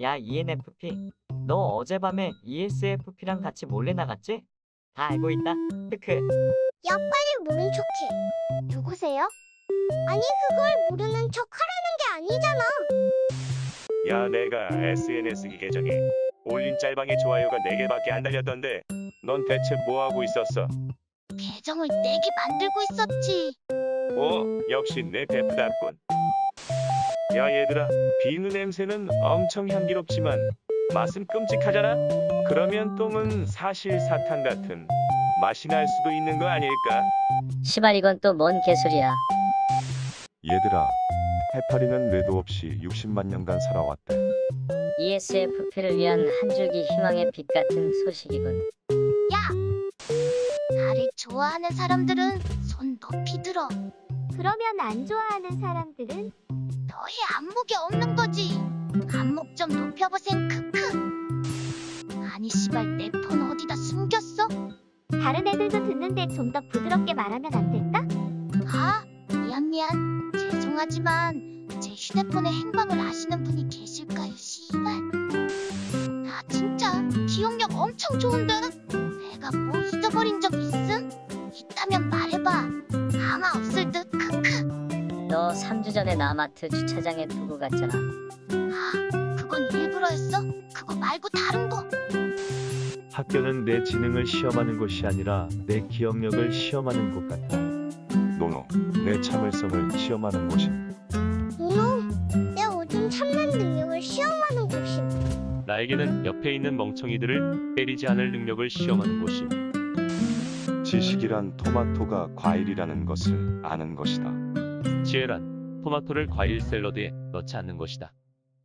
야 ENFP 너 어젯밤에 ESFP랑 같이 몰래 나갔지? 다 알고 있다 크크 야 빨리 모른 척해. 누구세요? 아니 그걸 모르는 척 하라는 게 아니잖아. 야 내가 SNS 계정에 올린 짤방에 좋아요가 4개밖에 안 달렸던데 넌 대체 뭐하고 있었어? 계정을 내게 만들고 있었지. 어? 역시 내 베프답군 야 얘들아 비누 냄새는 엄청 향기롭지만 맛은 끔찍하잖아? 그러면 똥은 사실 사탕 같은 맛이 날 수도 있는 거 아닐까? 시발 이건 또 뭔 개소리야. 얘들아, 해파리는 뇌도 없이 60만 년간 살아왔대. ESFP를 위한 한 줄기 희망의 빛 같은 소식이군. 나를 좋아하는 사람들은 손 높이 들어. 그러면 안 좋아하는 사람들은 너의 안목이 없는 거지. 안목 좀 높여보셈 크크. 아니 씨발 내 폰 어디다 숨겼어? 다른 애들도 듣는데 좀 더 부드럽게 말하면 안 될까? 아 미안 미안 죄송하지만 제 휴대폰의 행방을 아시는 분이 계실까요 씨발 나 진짜 기억력 엄청 좋은데 3주 전에 나마트 주차장에 두고 갔잖아. 아 그건 일부러였어? 그거 말고 다른 거 학교는 내 지능을 시험하는 곳이 아니라 내 기억력을 시험하는 곳 같아. no no, 내 참을성을 시험하는 곳임. no no 내 오줌 참는 능력을 시험하는 곳임 나에게는 옆에 있는 멍청이들을 때리지 않을 능력을 시험하는 곳임. 지식이란 토마토가 과일이라는 것을 아는 것이다. 지혜란 토마토를 과일 샐러드에 넣지 않는 것이다.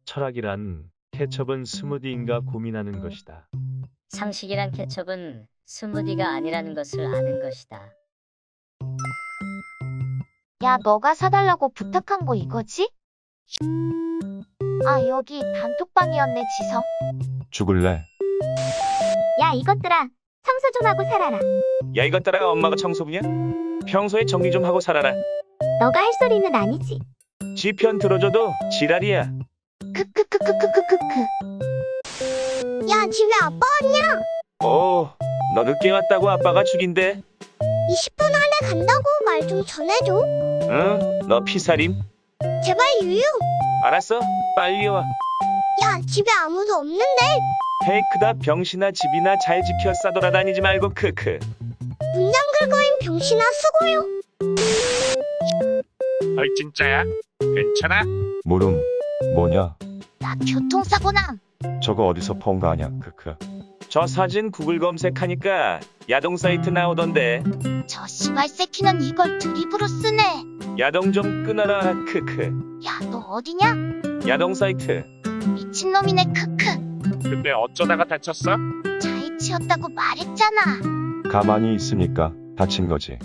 철학이란 케첩은 스무디인가 고민하는 것이다. 상식이란 케첩은 스무디가 아니라는 것을 아는 것이다. 야 너가 사달라고 부탁한 거 이거지? 아 여기 단톡방이었네 지성 죽을래? 야 이것들아 청소 좀 하고 살아라 야 이것들아 엄마가 청소부냐? 평소에 정리 좀 하고 살아라 너가 할 소리는 아니지? 지편 들어줘도 지랄이야. 크크크크크크크크. 야 집에 아빠 왔냐? 오, 너 늦게 왔다고 아빠가 죽인대. 20분 안에 간다고 말 좀 전해줘. 응? 너 피살임? 제발 유유. 알았어. 빨리 와. 야 집에 아무도 없는데? 페이크다 병신아 집이나 잘 지켜 싸돌아다니지 말고 크크. 문 잠글 거인 병신아 수고요 어이 진짜야? 괜찮아? 물음, 뭐냐? 나 교통사고 남 저거 어디서 본 거 아냐? 크크. 저 사진 구글 검색하니까 야동 사이트 나오던데 저 시발 새끼는 이걸 드립으로 쓰네 야동 좀 끊어라 크크 야 너 어디냐? 야동 사이트 미친놈이네 크크 근데 어쩌다가 다쳤어? 차에 치였다고 말했잖아 가만히 있으니까 다친 거지.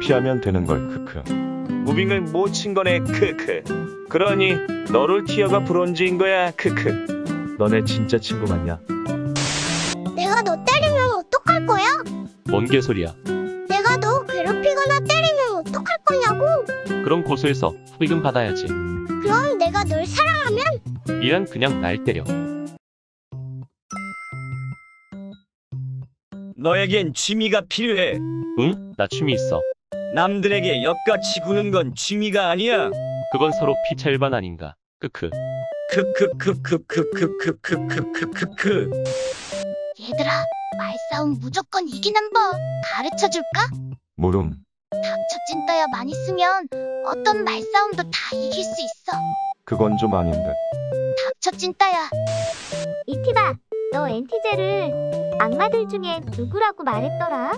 피하면 되는 걸 크크. moving을 못 친 거네 크크 그러니 너 롤 tier가 bronze인 거야 크크 너네 진짜 친구 맞냐? 내가 너 때리면 어떡할 거야? 뭔 개소리야. 내가 너 괴롭히거나 때리면 어떡할 거냐고 그럼 고소해서 후비금 받아야지. 그럼 내가 널 사랑하면 이란 그냥 날 때려. 너에겐 취미가 필요해. 응? 나 취미 있어. 남들에게 엿같이 구는 건 취미가 아니야. 그건 서로 피차일반 아닌가. 크크. 크크크크크크크크크크크크. 얘들아 말싸움 무조건 이기는 법 가르쳐 줄까? 물음, 닥쳐 찐따야 많이 쓰면 어떤 말싸움도 다 이길 수 있어 그건 좀 아닌 듯. 닥쳐 찐따야 이티바 너 엔티제를 악마들 중에 누구라고 말했더라?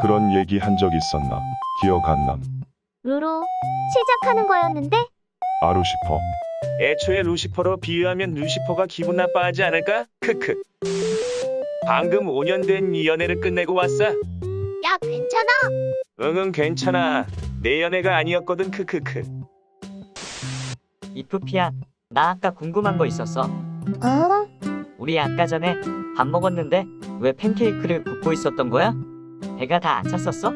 그런 얘기 한 적 있었나? 기억 안 남. 루로 시작하는 거였는데 아 루시퍼. 애초에 루시퍼로 비유하면 루시퍼가 기분 나빠하지 않을까 크크 방금 5년 된 이 연애를 끝내고 왔어 야 괜찮아 응응 괜찮아 내 연애가 아니었거든 크크크 이프피야 나 아까 궁금한 거 있었어 어? 우리 아까 전에 밥 먹었는데 왜 팬케이크를 굽고 있었던 거야? 배가 다 안 찼었어?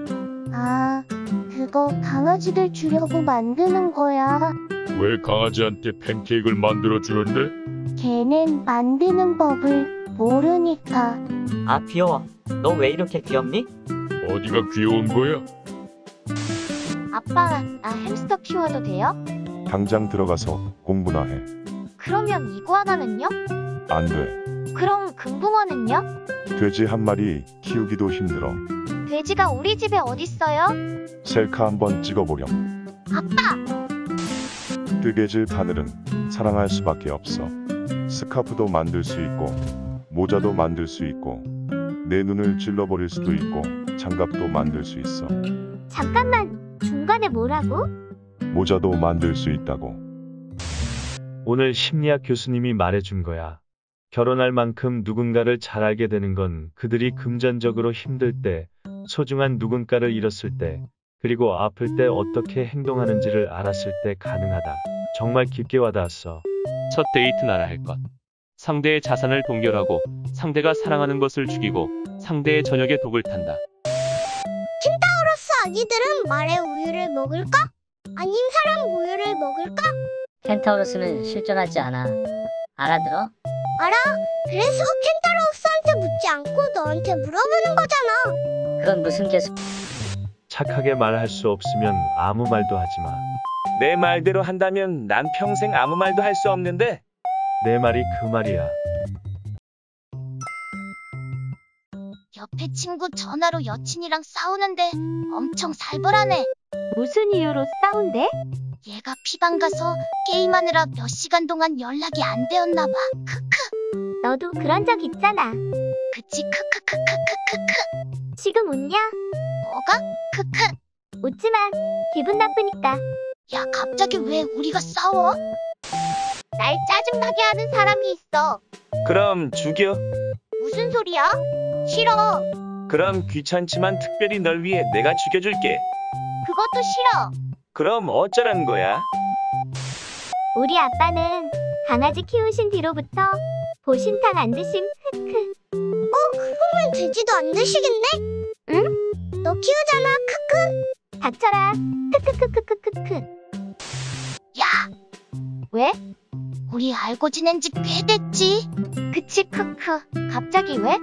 아 그건 이거 강아지들 주려고 만드는 거야. 왜 강아지한테 팬케이크를 만들어 주는데? 걔는 만드는 법을 모르니까. 아 귀여워. 너 왜 이렇게 귀엽니? 어디가 귀여운 거야? 아빠, 나 햄스터 키워도 돼요? 당장 들어가서 공부나 해. 그러면 이구아나는요? 안 돼. 그럼 금붕어는요? 돼지 한 마리 키우기도 힘들어. 돼지가 우리 집에 어딨어요? 셀카 한번 찍어보렴. 아빠! 뜨개질 바늘은 사랑할 수밖에 없어. 스카프도 만들 수 있고, 모자도 만들 수 있고, 내 눈을 찔러버릴 수도 있고, 장갑도 만들 수 있어. 잠깐만, 중간에 뭐라고? 모자도 만들 수 있다고. 오늘 심리학 교수님이 말해준 거야. 결혼할 만큼 누군가를 잘 알게 되는 건 그들이 금전적으로 힘들 때, 소중한 누군가를 잃었을 때, 그리고 아플 때 어떻게 행동하는지를 알았을 때 가능하다. 정말 깊게 와닿았어. 첫 데이트 나라 할 것. 상대의 자산을 동결하고 상대가 사랑하는 것을 죽이고 상대의 저녁에 독을 탄다. 킨타우로스 아기들은 말의 우유를 먹을까? 아님 사람 우유를 먹을까? 켄타우로스는 실존하지 않아. 알아들어? 그래서 켄타우로스한테 묻지 않고 너한테 물어보는 거잖아. 그건 무슨 개수? 착하게 말할 수 없으면 아무 말도 하지 마. 내 말대로 한다면 난 평생 아무 말도 할 수 없는데 내 말이 그 말이야. 옆에 친구 전화로 여친이랑 싸우는데 엄청 살벌하네. 무슨 이유로 싸운대? 얘가 피방 가서 게임하느라 몇 시간 동안 연락이 안 되었나 봐. 크크. 너도 그런 적 있잖아. 그치 크크크크크크크. 지금 웃냐? 뭐가? 크크. 웃지 마. 기분 나쁘니까. 야 갑자기 왜 우리가 싸워? 날 짜증나게 하는 사람이 있어. 그럼 죽여. 무슨 소리야? 싫어. 그럼 귀찮지만 특별히 널 위해 내가 죽여줄게. 그것도 싫어. 그럼 어쩌라는 거야? 우리 아빠는 강아지 키우신 뒤로부터 보신탕 안 드심 크크. 어, 그거면 돼지도 안 드시겠네? 응? 너 키우잖아 크크. 닥쳐라 크크크크크크크. 야, 왜? 우리 알고 지낸 지 꽤 됐지? 그치 크크. 갑자기 왜?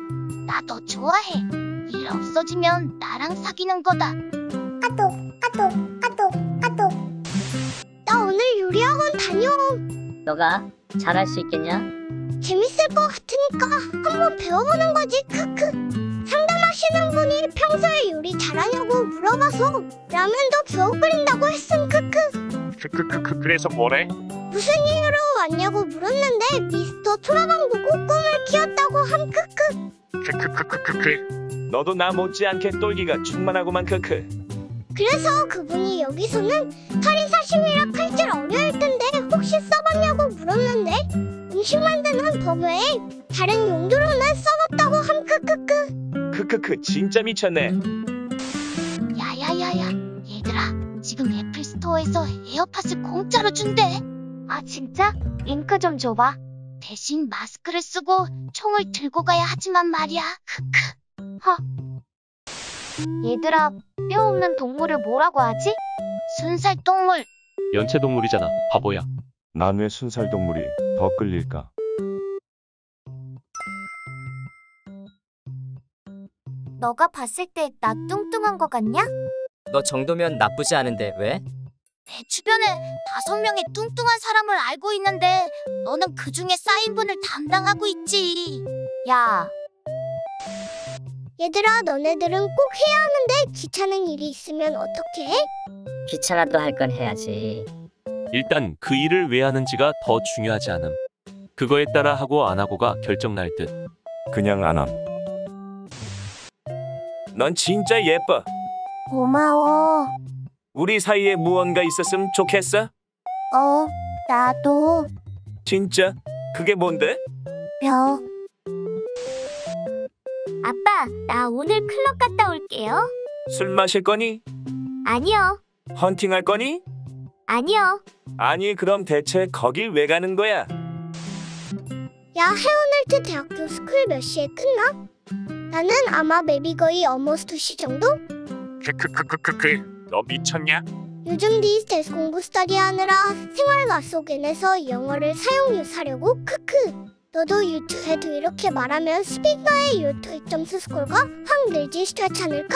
나 너 좋아해. 일 없어지면 나랑 사귀는 거다. 아또 아또 너가 잘할 수 있겠냐? 재밌을 것 같으니까 한번 배워보는 거지 크크 상담하시는 분이 평소에 요리 잘하냐고 물어봐서 라면도 배워 끓인다고 했음 크크 크크크크 그래서 뭐래? 무슨 이유로 왔냐고 물었는데 미스터 토라방 보고 꿈을 키웠다고 함 크크 크 크크크크크 너도 나 못지않게 똘기가 충만하구만 크크. 그래서 그분이 여기서는 살인 사심이라 칼질 어려울 텐데 혹시 써봤냐고 물었는데 음식 만드는 법 외에 다른 용도로는 써봤다고 함 크크크. 크크크 진짜 미쳤네. 야야야야 얘들아 지금 애플 스토어에서 에어팟을 공짜로 준대. 아 진짜? 링크 좀 줘봐. 대신 마스크를 쓰고 총을 들고 가야 하지만 말이야. 크크. 허. 얘들아 뼈 없는 동물을 뭐라고 하지? 순살동물 연체동물이잖아. 바보야. 난 왜 순살 동물이 더 끌릴까? 너가 봤을 때 나 뚱뚱한 거 같냐? 너 정도면 나쁘지 않은데 왜? 내 주변에 다섯 명의 뚱뚱한 사람을 알고 있는데 너는 그 중에 사인분을 담당하고 있지. 야. 얘들아, 너네들은 꼭 해야 하는데 귀찮은 일이 있으면 어떻게 해? 귀찮아도 할 건 해야지. 일단 그 일을 왜 하는지가 더 중요하지 않음. 그거에 따라 하고 안 하고가 결정 날 듯. 그냥 안 함. 넌 진짜 예뻐. 고마워. 우리 사이에 무언가 있었으면 좋겠어? 어, 나도 진짜? 그게 뭔데? 벼. 아빠, 나 오늘 클럽 갔다 올게요. 술 마실 거니? 아니요, 헌팅할 거니? 아니요. 아니 그럼 대체 거길 왜 가는 거야? 야, 헤어널트 대학교 스쿨 몇 시에 끝나? 나는 아마 maybe 거의 almost 2시 정도? 크크크크크크 너 미쳤냐? 요즘 디스테스 공부 스터디 하느라 생활과 속에서 영어를 사용유 사려고 크크 너도 유튜브에도 이렇게 말하면 스피커의 유튜브 점수 스코어가 확 늘지 stretch 않을까?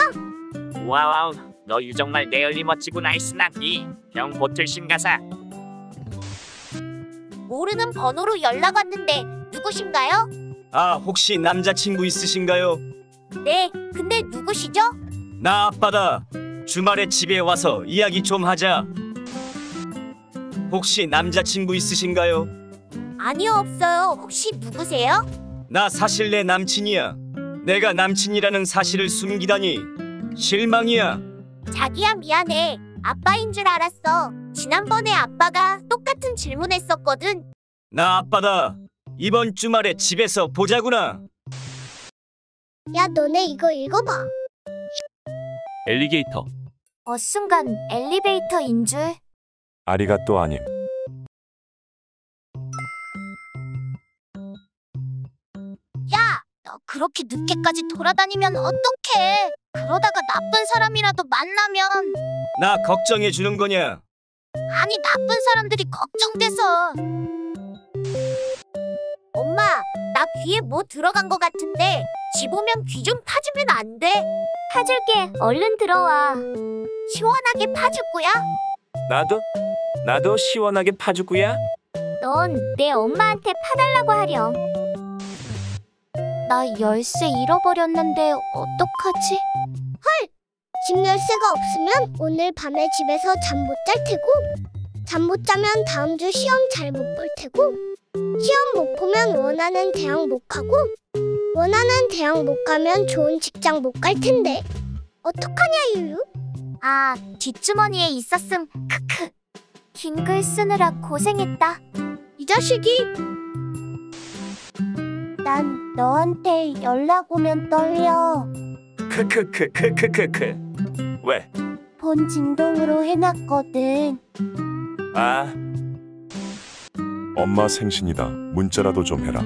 wow, 너 you 정말 really 멋지고 nice 나기. 병 bottle 신 god아. 모르는 번호로 연락 왔는데 누구신가요? 아, 혹시 남자친구 있으신가요? 네 근데 누구시죠? 나 아빠다. 주말에 집에 와서 이야기 좀 하자. 혹시 남자친구 있으신가요? 아니요 없어요 혹시 누구세요? 나 사실 내 남친이야. 내가 남친이라는 사실을 숨기다니 실망이야. 자기야 미안해 아빠인 줄 알았어 지난번에 아빠가 똑같은 질문했었거든 나 아빠다. 이번 주말에 집에서 보자구나. 야 너네 이거 읽어봐 엘리게이터. 어 순간 엘리베이터인 줄 아리가또 아님. 그렇게 늦게까지 돌아다니면 어떡해? 그러다가 나쁜 사람이라도 만나면 나 걱정해 주는 거냐? 아니 나쁜 사람들이 걱정돼서 엄마, 나 귀에 뭐 들어간 거 같은데 집 오면 귀 좀 파주면 안 돼? 파줄게, 얼른 들어와 시원하게 파줄 거야? 나도 나도 시원하게 파주구야. 넌 내 엄마한테 파달라고 하렴 나 열쇠 잃어버렸는데 어떡하지? 헐! 집 열쇠가 없으면 오늘 밤에 집에서 잠 못 잘 테고 잠 못 자면 다음 주 시험 잘 못 볼 테고 시험 못 보면 원하는 대학 못 가고 원하는 대학 못 가면 좋은 직장 못 갈 텐데 어떡하냐 유유? 아 뒷주머니에 있었음 크크 긴 글 쓰느라 고생했다 이 자식이 난 너한테 연락 오면 떨려 크크크크크크크. 왜? 본 진동으로 해놨거든 아, 엄마 생신이다. 문자라도 좀 해라.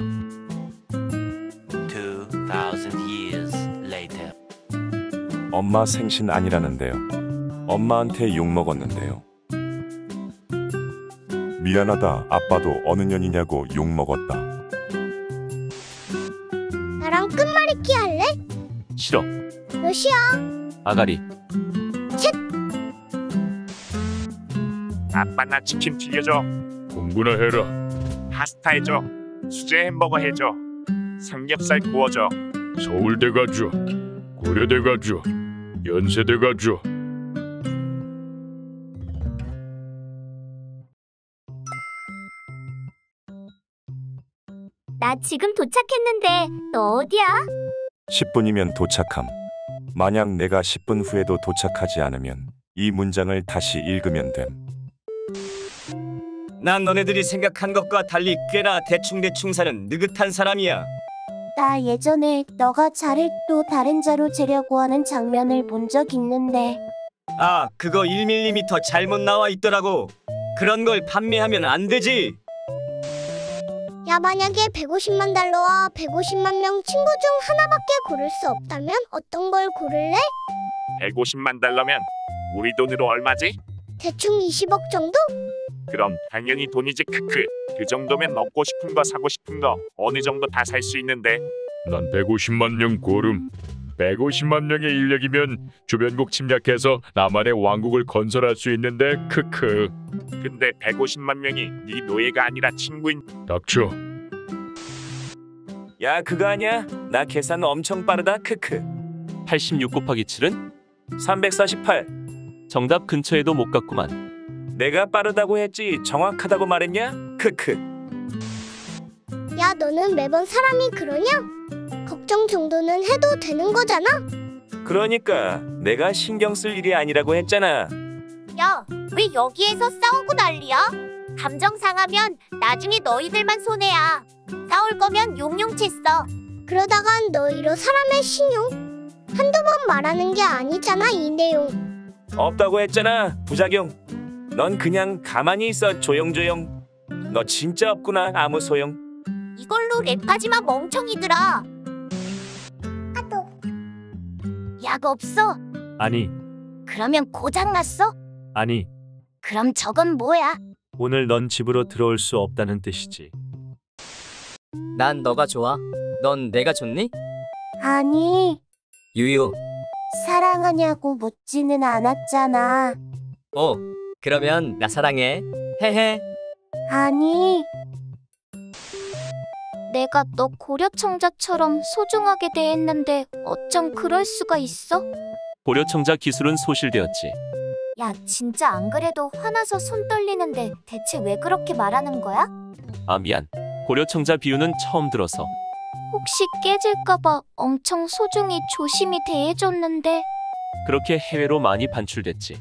2000 years later. 엄마 생신 아니라는데요. 엄마한테 욕 먹었는데요. 미안하다. 아빠도 어느 년이냐고 욕 먹었다. 끝말잇기 할래? 싫어. 몇 시야? 아가리. 아빠 나 치킨 튀겨줘. 공부나 해라. 파스타 해줘. 수제 햄버거 해줘. 삼겹살 구워줘. 서울대 가줘. 고려대 가줘. 연세대 가줘. 나 지금 도착했는데 너 어디야? 10분이면 도착함. 만약 내가 10분 후에도 도착하지 않으면 이 문장을 다시 읽으면 됨. 난 너네들이 생각한 것과 달리 꽤나 대충대충 사는 느긋한 사람이야. 나 예전에 너가 자를 또 다른 자로 재려고 하는 장면을 본 적 있는데 아, 그거 1mm 잘못 나와 있더라고. 그런 걸 판매하면 안 되지. 야 만약에 150만 달러와 150만 명 친구 중 하나밖에 고를 수 없다면 어떤 걸 고를래? 150만 달러면 우리 돈으로 얼마지? 대충 20억 정도? 그럼 당연히 돈이지 크크. 그 정도면 먹고 싶은 거 사고 싶은 거 어느 정도 다 살 수 있는데. 난 150만 명 고름. 150만 명의 인력이면 주변국 침략해서 나만의 왕국을 건설할 수 있는데 크크. 근데 150만 명이 네 노예가 아니라 친구인. 닥쳐. 야, 그거 아니야? 나 계산 엄청 빠르다. 크크. 86 곱하기 7은 348. 정답 근처에도 못 갔구만. 내가 빠르다고 했지 정확하다고 말했냐? 크크. 야 너는 매번 사람이 그러냐? 걱정 정도는 해도 되는 거잖아? 그러니까 내가 신경 쓸 일이 아니라고 했잖아. 야 왜 여기에서 싸우고 난리야? 감정 상하면 나중에 너희들만 손해야 싸울 거면 용용치 써 그러다간 너희로 사람의 신용 한두 번 말하는 게 아니잖아 이 내용 없다고 했잖아. 부작용. 넌 그냥 가만히 있어 조용조용. 너 진짜 없구나 아무 소용. 이걸로 랩하지 마 멍청이들아 약 없어? 아니, 그러면 고장 났어? 아니, 그럼 저건 뭐야? 오늘 넌 집으로 들어올 수 없다는 뜻이지. 난 너가 좋아. 넌 내가 좋니? 아니, 유유. 사랑하냐고 묻지는 않았잖아. 어, 그러면 나 사랑해. 헤헤. 아니, 내가 너 고려청자처럼 소중하게 대했는데 어쩜 그럴 수가 있어? 고려청자 기술은 소실되었지. 야, 진짜 안 그래도 화나서 손 떨리는데 대체 왜 그렇게 말하는 거야? 아 미안. 고려청자 비유는 처음 들어서. 혹시 깨질까봐 엄청 소중히 조심히 대해줬는데 그렇게 해외로 많이 반출됐지.